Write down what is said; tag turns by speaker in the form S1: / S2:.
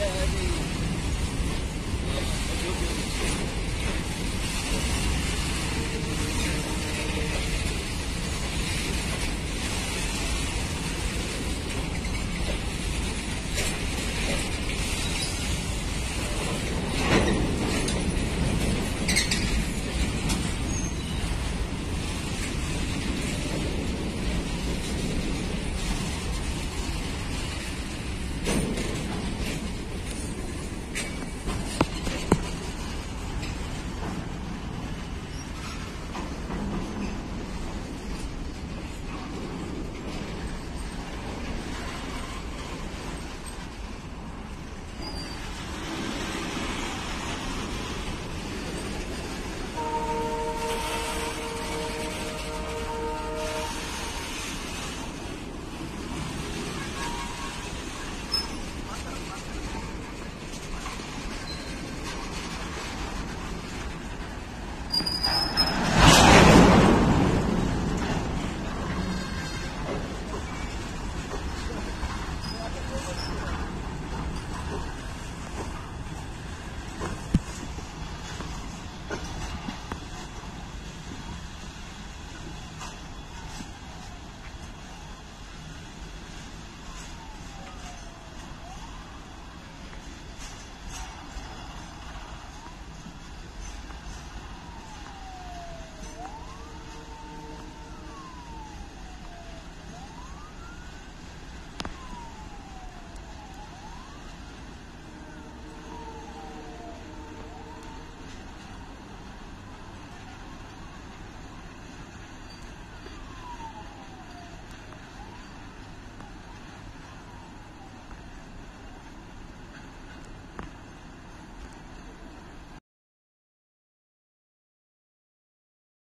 S1: يا أبي.